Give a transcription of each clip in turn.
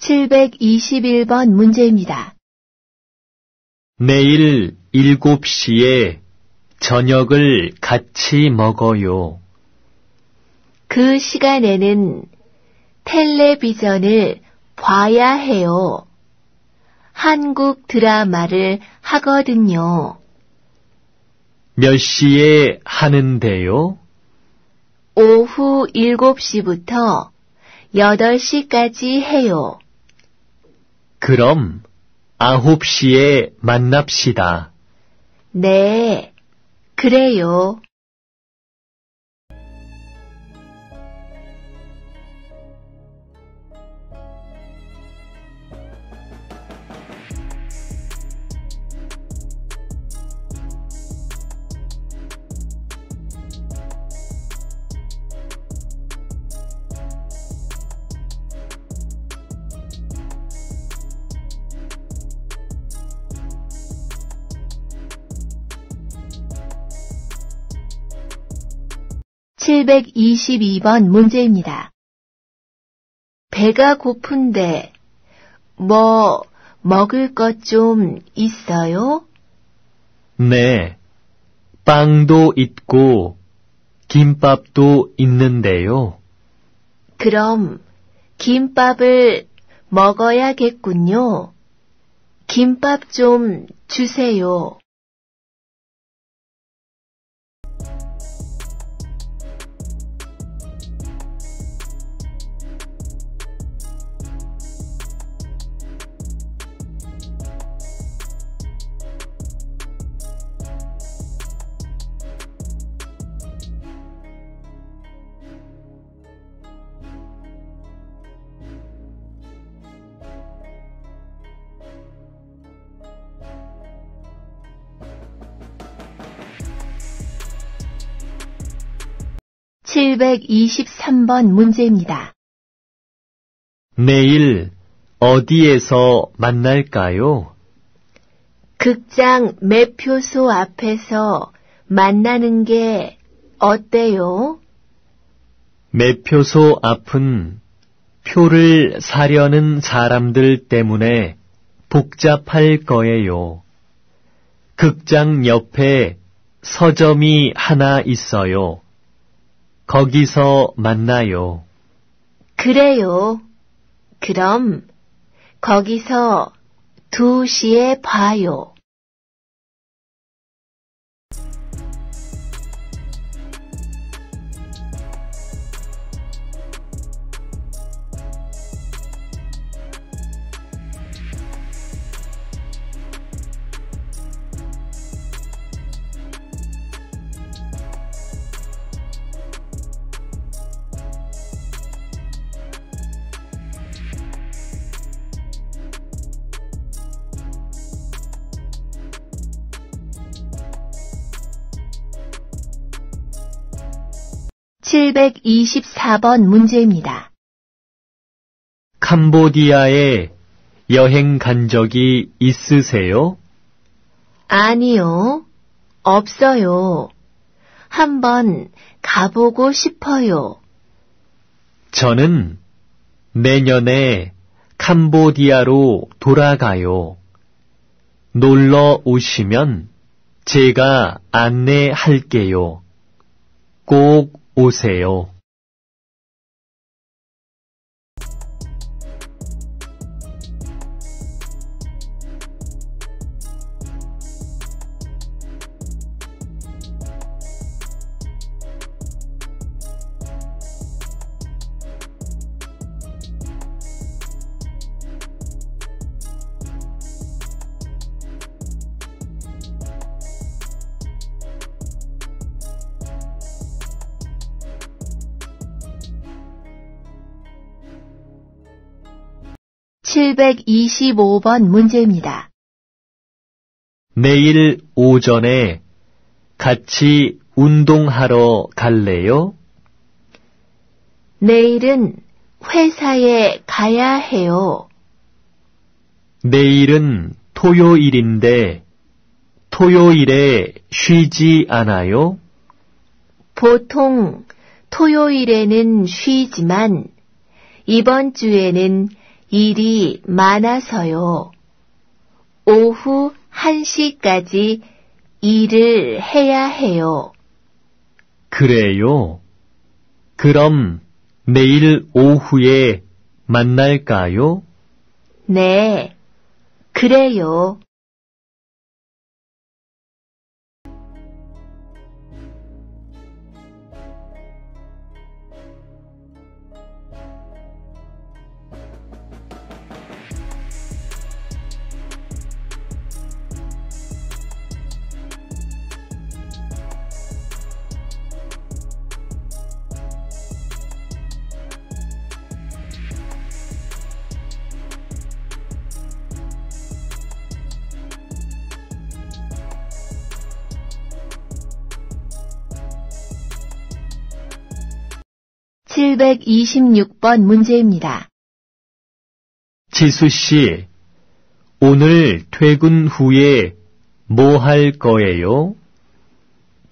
721번 문제입니다. 내일 7시에 저녁을 같이 먹어요. 그 시간에는 텔레비전을 봐야 해요. 한국 드라마를 하거든요. 몇 시에 하는데요? 오후 7시부터 8시까지 해요. 그럼 9시에 만납시다. 네, 그래요. (722번) 문제입니다. 배가 고픈데 뭐 먹을 것 좀 있어요? 네. 빵도 있고 김밥도 있는데요. 그럼 김밥을 먹어야겠군요. 김밥 좀 주세요. (723번) 문제입니다. 내일 어디에서 만날까요? 극장 매표소 앞에서 만나는 게 어때요? 매표소 앞은 표를 사려는 사람들 때문에 복잡할 거예요. 극장 옆에 서점이 하나 있어요. 거기서 만나요. 그래요. 그럼 거기서 2시에 봐요. (724번) 문제입니다. 캄보디아에 여행 간 적이 있으세요? 아니요. 없어요. 한번 가보고 싶어요. 저는 내년에 캄보디아로 돌아가요. 놀러 오시면 제가 안내할게요. 꼭 오세요. (725번) 문제입니다. 내일 오전에 같이 운동하러 갈래요? 내일은 회사에 가야 해요. 내일은 토요일인데 토요일에 쉬지 않아요? 보통 토요일에는 쉬지만 이번 주에는 일이 많아서요. 오후 1시까지 일을 해야 해요. 그래요. 그럼 내일 오후에 만날까요? 네, 그래요. (726번) 문제입니다. 지수 씨, 오늘 퇴근 후에 뭐 할 거예요?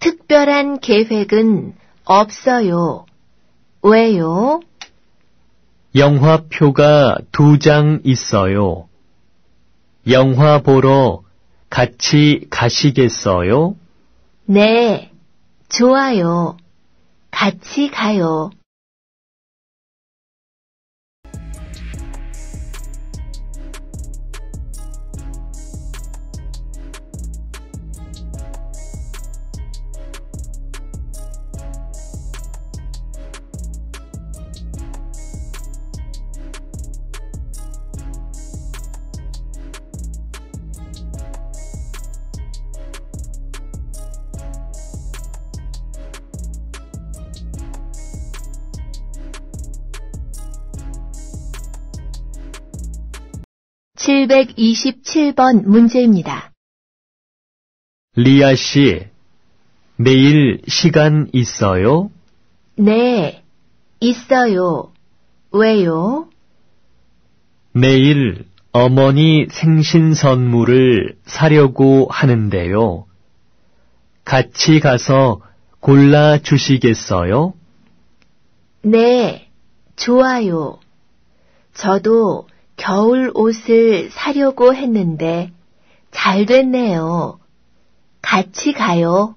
특별한 계획은 없어요. 왜요? 영화표가 두 장 있어요. 영화 보러 같이 가시겠어요? 네, 좋아요. 같이 가요. (727번) 문제입니다. 리아 씨, 내일 시간 있어요? 네, 있어요. 왜요? 내일 어머니 생신 선물을 사려고 하는데요. 같이 가서 골라 주시겠어요? 네, 좋아요. 저도 겨울 옷을 사려고 했는데 잘 됐네요. 같이 가요.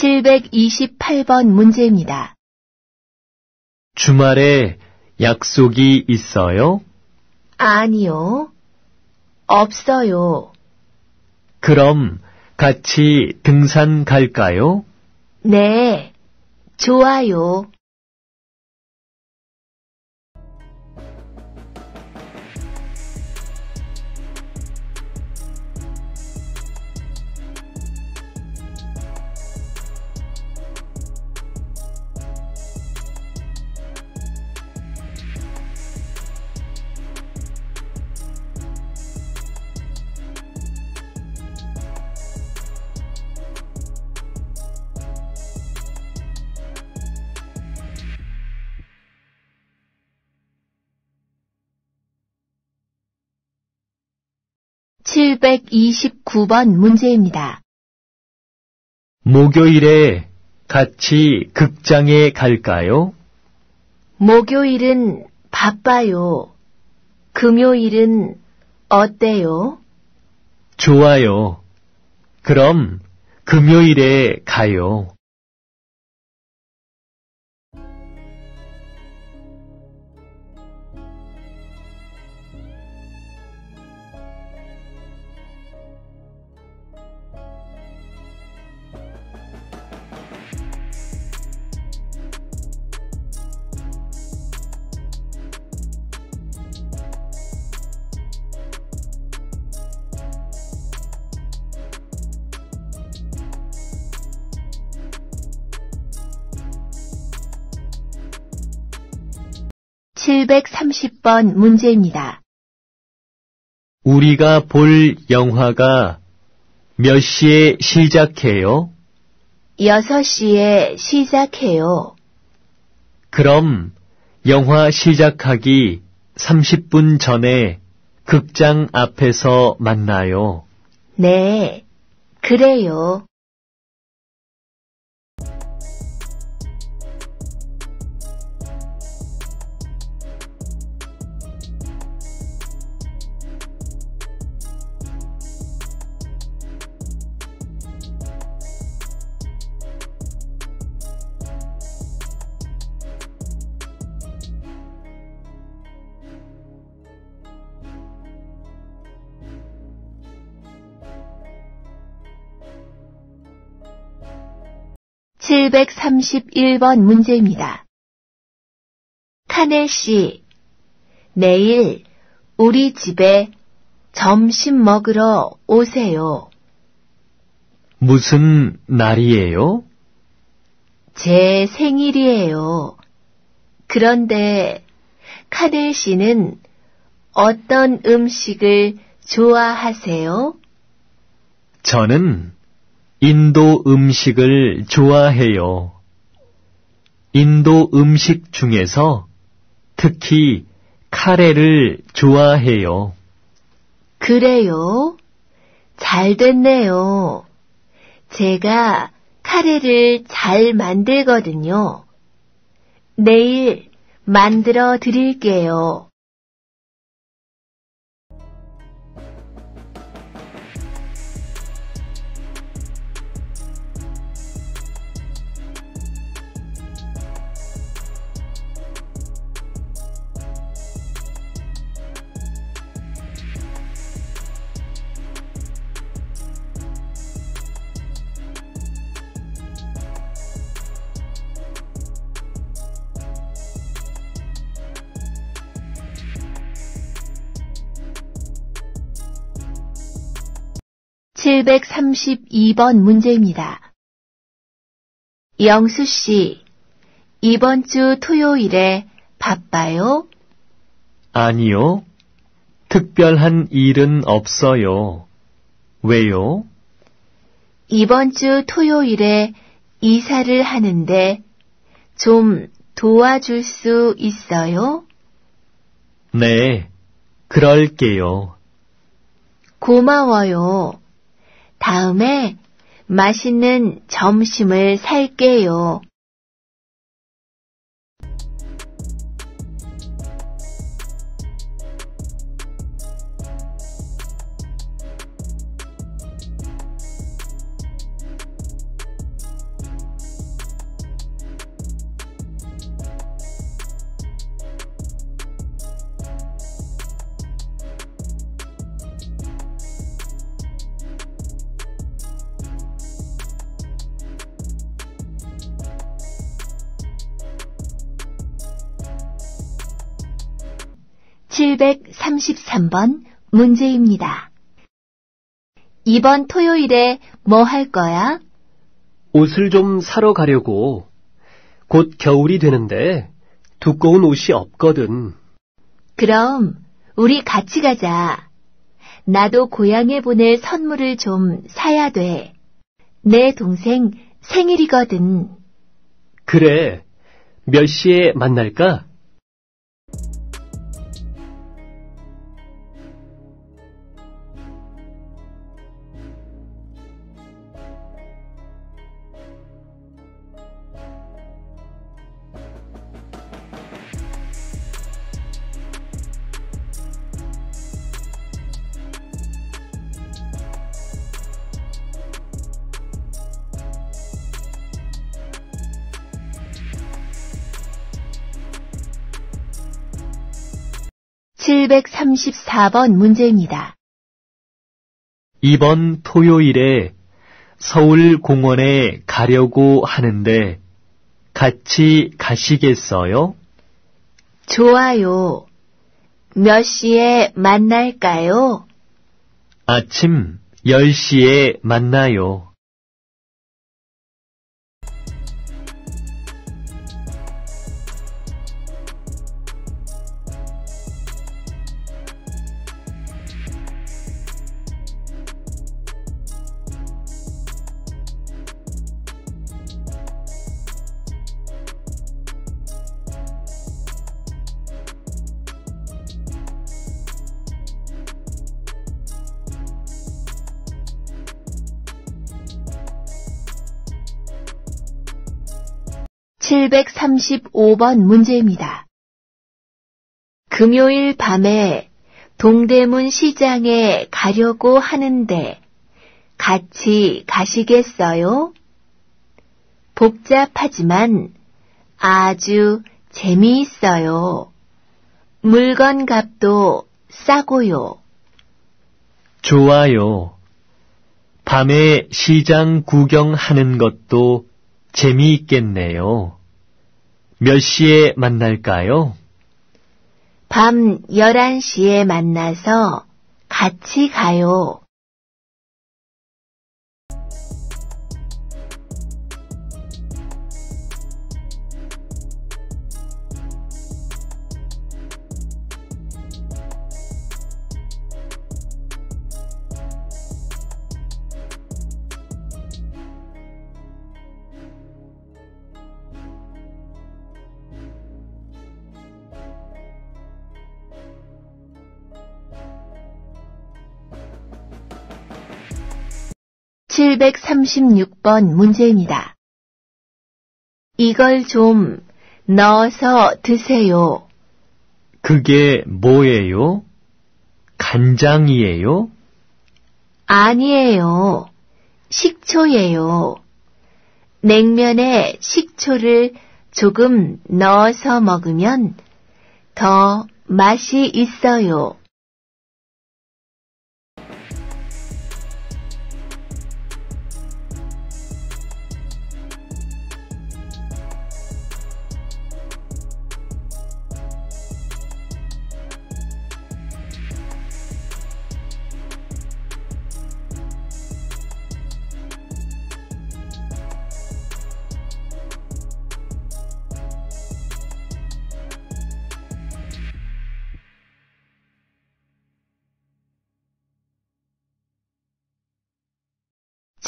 (728번) 문제입니다. 주말에 약속이 있어요? 아니요. 없어요. 그럼 같이 등산 갈까요? 네, 좋아요. (729번) 문제입니다. 목요일에 같이 극장에 갈까요? 목요일은 바빠요. 금요일은 어때요? 좋아요. 그럼 금요일에 가요. 730번 문제입니다. 우리가 볼 영화가 몇 시에 시작해요? 6시에 시작해요. 그럼 영화 시작하기 30분 전에 극장 앞에서 만나요. 네, 그래요. (731번) 문제입니다. 카네 씨, 내일 우리 집에 점심 먹으러 오세요. 무슨 날이에요? 제 생일이에요. 그런데 카넬 씨는 어떤 음식을 좋아하세요? 저는 인도 음식을 좋아해요. 인도 음식 중에서 특히 카레를 좋아해요. 그래요? 잘 됐네요. 제가 카레를 잘 만들거든요. 내일 만들어 드릴게요. (732번) 문제입니다. 영수 씨, 이번 주 토요일에 바빠요? 아니요. 특별한 일은 없어요. 왜요? 이번 주 토요일에 이사를 하는데 좀 도와줄 수 있어요? 네, 그럴게요. 고마워요. 다음에 맛있는 점심을 살게요. (733번) 문제입니다. 이번 토요일에 뭐 할 거야? 옷을 좀 사러 가려고. 곧 겨울이 되는데 두꺼운 옷이 없거든. 그럼 우리 같이 가자. 나도 고향에 보낼 선물을 좀 사야 돼. 내 동생 생일이거든. 그래. 몇 시에 만날까? (734번) 문제입니다. 이번 토요일에 서울 공원에 가려고 하는데 같이 가시겠어요? 좋아요. 몇 시에 만날까요? 아침 10시에 만나요. 735번 문제입니다. 금요일 밤에 동대문 시장에 가려고 하는데 같이 가시겠어요? 복잡하지만 아주 재미있어요. 물건 값도 싸고요. 좋아요. 밤에 시장 구경하는 것도 재미있겠네요. 몇 시에 만날까요? 밤 11시에 만나서 같이 가요. 736번 문제입니다. 이걸 좀 넣어서 드세요. 그게 뭐예요? 간장이에요? 아니에요. 식초예요. 냉면에 식초를 조금 넣어서 먹으면 더 맛이 있어요.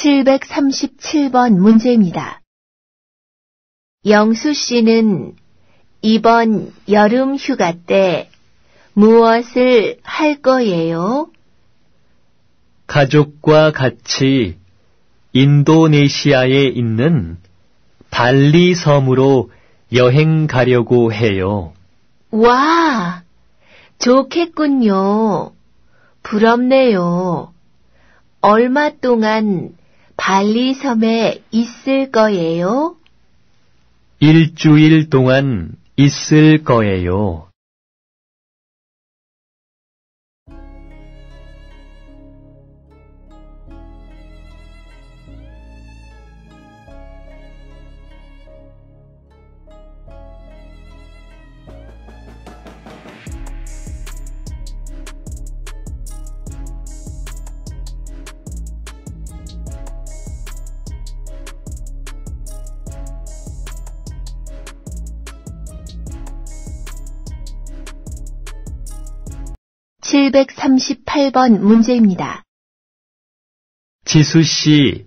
737번 문제입니다. 영수 씨는 이번 여름 휴가 때 무엇을 할 거예요? 가족과 같이 인도네시아에 있는 발리 섬으로 여행 가려고 해요. 와, 좋겠군요. 부럽네요. 얼마 동안 발리 섬에 있을 거예요? 일주일 동안 있을 거예요. 738번 문제입니다. 지수 씨,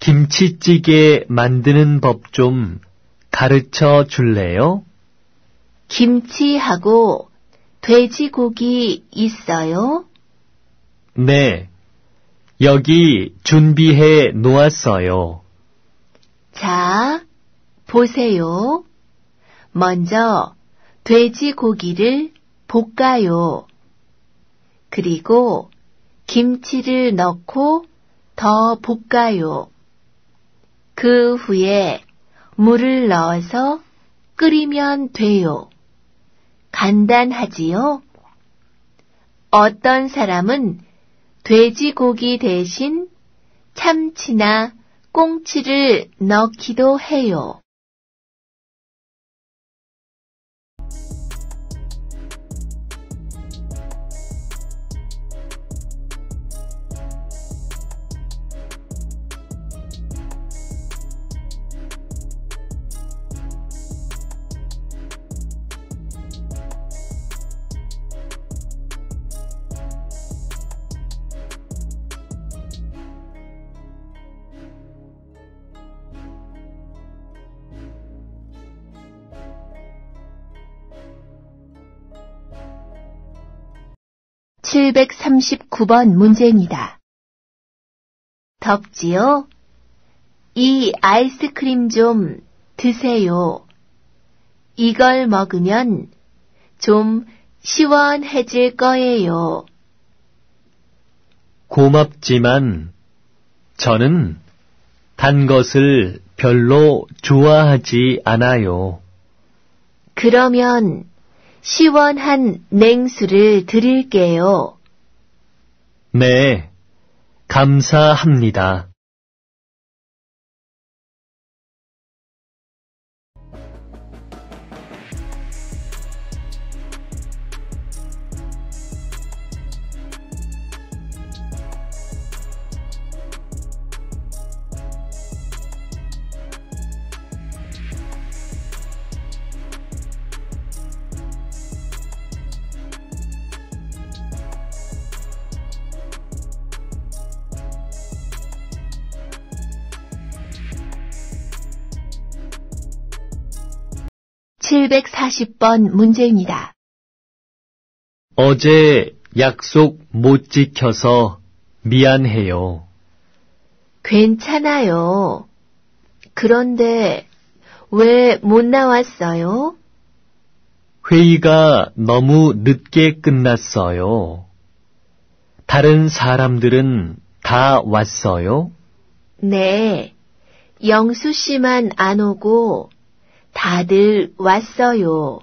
김치찌개 만드는 법 좀 가르쳐 줄래요? 김치하고 돼지고기 있어요? 네. 여기 준비해 놓았어요. 자, 보세요. 먼저 돼지고기를 볶아요. 그리고 김치를 넣고 더 볶아요. 그 후에 물을 넣어서 끓이면 돼요. 간단하지요? 어떤 사람은 돼지고기 대신 참치나 꽁치를 넣기도 해요. 739번 문제입니다. 덥지요? 이 아이스크림 좀 드세요. 이걸 먹으면 좀 시원해질 거예요. 고맙지만 저는 단 것을 별로 좋아하지 않아요. 그러면 시원한 냉수를 드릴게요. 네, 감사합니다. 칠백사십 번 문제입니다. 어제 약속 못 지켜서 미안해요. 괜찮아요. 그런데 왜 못 나왔어요? 회의가 너무 늦게 끝났어요. 다른 사람들은 다 왔어요? 네. 영수 씨만 안 오고 다들 왔어요.